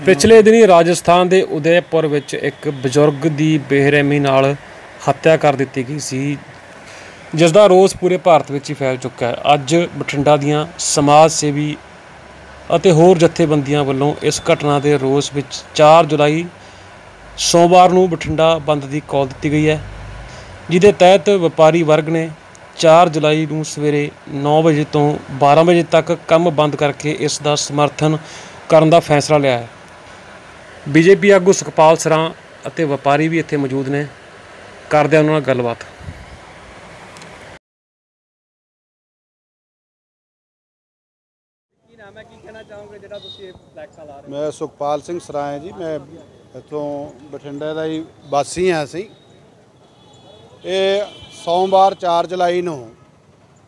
ਪਿਛਲੇ ਦਿਨੀ ਰਾਜਸਥਾਨ ਦੇ ਉਦੈਪੁਰ ਵਿੱਚ ਇੱਕ ਬਜ਼ੁਰਗ ਦੀ ਬੇਰਹਿਮੀ ਨਾਲ ਹੱਤਿਆ ਕਰ ਦਿੱਤੀ ਗਈ ਸੀ ਜਿਸ ਦਾ ਰੋਸ ਪੂਰੇ ਭਾਰਤ ਵਿੱਚ ਹੀ ਫੈਲ ਚੁੱਕਾ ਹੈ। ਅੱਜ ਬਠਿੰਡਾ ਦੀਆਂ ਸਮਾਜ ਸੇਵੀ ਅਤੇ ਹੋਰ ਜਥੇਬੰਦੀਆਂ ਵੱਲੋਂ ਇਸ ਘਟਨਾ ਦੇ ਰੋਸ ਵਿੱਚ 4 ਜੁਲਾਈ ਸੋਮਵਾਰ ਨੂੰ ਬਠਿੰਡਾ ਬੰਦ ਦੀ ਕਾਲ ਦਿੱਤੀ ਗਈ ਹੈ, ਜਿਹਦੇ ਤਹਿਤ ਵਪਾਰੀ ਵਰਗ ਨੇ 4 ਜੁਲਾਈ ਨੂੰ ਸਵੇਰੇ 9 ਵਜੇ ਤੋਂ 12 ਵਜੇ ਤੱਕ ਕੰਮ ਬੰਦ ਕਰਕੇ ਇਸ ਦਾ ਸਮਰਥਨ ਕਰਨ ਦਾ ਫੈਸਲਾ ਲਿਆ ਹੈ। ਬੀਜੇਪੀ ਆਗੂ ਸੁਖਪਾਲ ਸਰਾਂ ਅਤੇ ਵਪਾਰੀ ਵੀ ਇੱਥੇ ਮੌਜੂਦ ਨੇ। ਕਰਦੇ ਆ ਉਹਨਾਂ ਨਾਲ ਗੱਲਬਾਤ। ਕੀ ਨਾਮ ਹੈ? ਕੀ ਕਹਿਣਾ ਚਾਹੋਗੇ ਜਿਹੜਾ ਤੁਸੀਂ ਇਹ ਫਲੈਕਸਾਂ ਲਾ ਮੈਂ ਸੁਖਪਾਲ ਸਿੰਘ ਸਰਾਏ ਜੀ। ਮੈਂ ਇੱਥੋਂ ਬਠਿੰਡਾ ਦਾ ਹੀ ਵਾਸੀ ਹਾਂ ਅਸੀਂ। ਇਹ ਸੋਮਵਾਰ 4 ਜੁਲਾਈ ਨੂੰ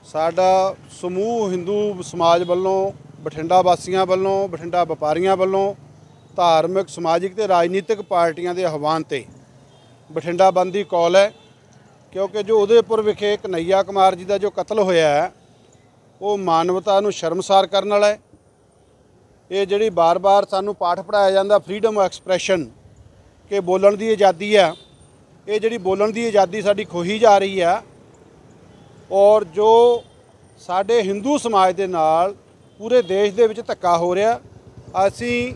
ਸਾਡਾ ਸਮੂਹ ਹਿੰਦੂ ਸਮਾਜ ਵੱਲੋਂ ਬਠਿੰਡਾ ਵਾਸੀਆਂ ਵੱਲੋਂ ਬਠਿੰਡਾ ਵਪਾਰੀਆਂ ਵੱਲੋਂ ਧਾਰਮਿਕ, ਸਮਾਜਿਕ ਤੇ ਰਾਜਨੀਤਿਕ ਪਾਰਟੀਆਂ ਦੇ ਆਹਵਾਨ ਤੇ ਬਠਿੰਡਾ ਬੰਦ ਦੀ ਕਾਲ ਹੈ, ਕਿਉਂਕਿ ਜੋ ਉਦੈਪੁਰ ਵਿਖੇ ਕਨਈਆ ਕੁਮਾਰ ਜੀ ਦਾ ਜੋ ਕਤਲ ਹੋਇਆ ਹੈ, ਉਹ ਮਾਨਵਤਾ ਨੂੰ ਸ਼ਰਮਸਾਰ ਕਰਨ ਵਾਲਾ ਹੈ। ਇਹ ਜਿਹੜੀ ਬਾਰ-ਬਾਰ ਸਾਨੂੰ ਪਾਠ ਪੜਾਇਆ ਜਾਂਦਾ ਫਰੀडम ਐਕਸਪ੍ਰੈਸ਼ਨ ਕਿ ਬੋਲਣ ਦੀ ਆਜ਼ਾਦੀ ਆ ਇਹ ਜਿਹੜੀ ਬੋਲਣ ਦੀ ਆਜ਼ਾਦੀ ਸਾਡੀ ਖੋਹੀ ਜਾ ਰਹੀ ਆ ਔਰ ਜੋ ਸਾਡੇ ਹਿੰਦੂ ਸਮਾਜ ਦੇ ਨਾਲ ਪੂਰੇ ਦੇਸ਼ ਦੇ ਵਿੱਚ ਧੱਕਾ ਹੋ ਰਿਹਾ, ਅਸੀਂ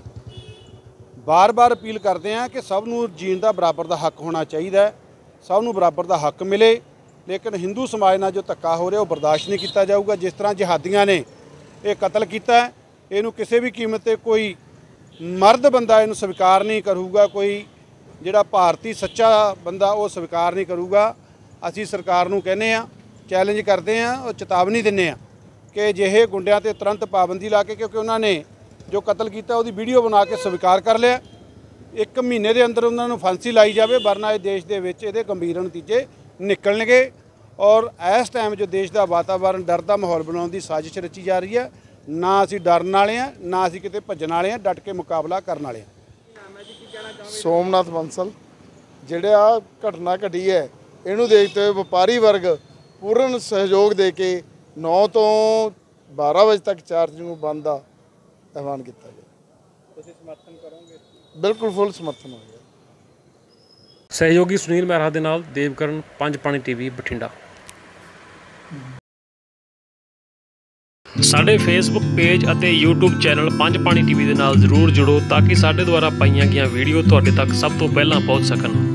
ਬਾਰ-ਬਾਰ ਅਪੀਲ ਕਰਦੇ ਹਾਂ ਕਿ ਸਭ ਨੂੰ ਜੀਣ ਦਾ ਬਰਾਬਰ ਦਾ ਹੱਕ ਹੋਣਾ ਚਾਹੀਦਾ ਹੈ, ਸਭ ਨੂੰ ਬਰਾਬਰ ਦਾ ਹੱਕ ਮਿਲੇ, ਲੇਕਿਨ ਹਿੰਦੂ ਸਮਾਜ ਨਾਲ ਜੋ ਧੱਕਾ ਹੋ ਰਿਹਾ ਉਹ ਬਰਦਾਸ਼ਤ ਨਹੀਂ ਕੀਤਾ ਜਾਊਗਾ। ਜਿਸ ਤਰ੍ਹਾਂ ਜਹਾਦੀਆਂ ਨੇ ਇਹ ਕਤਲ ਕੀਤਾ ਇਹਨੂੰ ਕਿਸੇ ਵੀ ਕੀਮਤ ਤੇ ਕੋਈ ਮਰਦ ਬੰਦਾ ਇਹਨੂੰ ਸਵੀਕਾਰ ਨਹੀਂ ਕਰੂਗਾ, ਕੋਈ ਜਿਹੜਾ ਭਾਰਤੀ ਸੱਚਾ ਬੰਦਾ ਉਹ ਸਵੀਕਾਰ ਨਹੀਂ ਕਰੂਗਾ। ਅਸੀਂ ਸਰਕਾਰ ਨੂੰ ਕਹਿੰਦੇ ਆ ਚੈਲੰਜ ਕਰਦੇ ਆ ਉਹ ਚੇਤਾਵਨੀ ਦਿੰਨੇ ਆ ਕਿ ਜਿਹੇ ਗੁੰਡਿਆਂ ਤੇ ਤੁਰੰਤ ਪਾਬੰਦੀ ਲਾ ਕੇ ਕਿਉਂਕਿ ਉਹਨਾਂ ਨੇ ਜੋ ਕਤਲ ਕੀਤਾ, ਉਹਦੀ ਵੀਡੀਓ ਬਣਾ ਕੇ ਸਵੀਕਾਰ ਕਰ ਲਿਆ। ਇੱਕ ਮਹੀਨੇ ਦੇ ਅੰਦਰ ਉਹਨਾਂ ਨੂੰ ਫਾਂਸੀ ਲਾਈ ਜਾਵੇ, ਵਰਨਾ ਇਹ ਦੇਸ਼ ਦੇ ਵਿੱਚ ਇਹਦੇ ਗੰਭੀਰ ਨਤੀਜੇ ਨਿਕਲਣਗੇ। ਔਰ ਇਸ ਟਾਈਮ ਜੋ ਦੇਸ਼ ਦਾ ਵਾਤਾਵਰਣ ਡਰ ਦਾ ਮਾਹੌਲ ਬਣਾਉਣ ਦੀ ਸਾਜ਼ਿਸ਼ ਰਚੀ ਜਾ ਰਹੀ ਹੈ, ਨਾ ਅਸੀਂ ਡਰਨ ਵਾਲੇ ਆ ਨਾ ਅਸੀਂ ਕਿਤੇ ਭੱਜਣ ਵਾਲੇ ਆ ਡਟ ਕੇ ਮੁਕਾਬਲਾ ਕਰਨ ਵਾਲੇ ਆ ਸੋਮਨਾਥ ਬੰਸਲ, ਜਿਹੜਾ ਘਟਨਾ ਘਟੀ ਹੈ, ਇਹਨੂੰ ਦੇਖਦੇ ਹੋਏ ਵਪਾਰੀ ਵਰਗ ਪੂਰਨ ਸਹਿਯੋਗ ਦੇ ਕੇ 9 ਤੋਂ 12 ਵਜੇ ਤੱਕ ਚਾਰਜ ਨੂੰ ਬੰਦ ਆ। ਐਲਾਨ ਕੀਤਾ ਗਿਆ। ਤੁਸੀਂ ਸਮਰਥਨ ਕਰੋਗੇ ਬਿਲਕੁਲ ਫੁੱਲ ਸਮਰਥਨ ਹੋਏਗਾ ਸਹਿਯੋਗੀ ਸੁਨੀਲ ਮਹਿਰਾ ਦੇ ਨਾਲ ਦੇਵਕਰਨ ਪੰਜ ਪਾਣੀ ਟੀਵੀ ਬਠਿੰਡਾ। ਸਾਡੇ ਫੇਸਬੁੱਕ ਪੇਜ ਅਤੇ YouTube channel Panj Paani TV ਦੇ ਨਾਲ ਜਰੂਰ ਜੁੜੋ ਤਾਂ ਕਿ ਸਾਡੇ ਦੁਆਰਾ ਪਾਈਆਂ ਗਈਆਂ ਵੀਡੀਓ ਤੁਹਾਡੇ ਤੱਕ ਸਭ ਤੋਂ ਪਹਿਲਾਂ ਪਹੁੰਚ ਸਕਣ।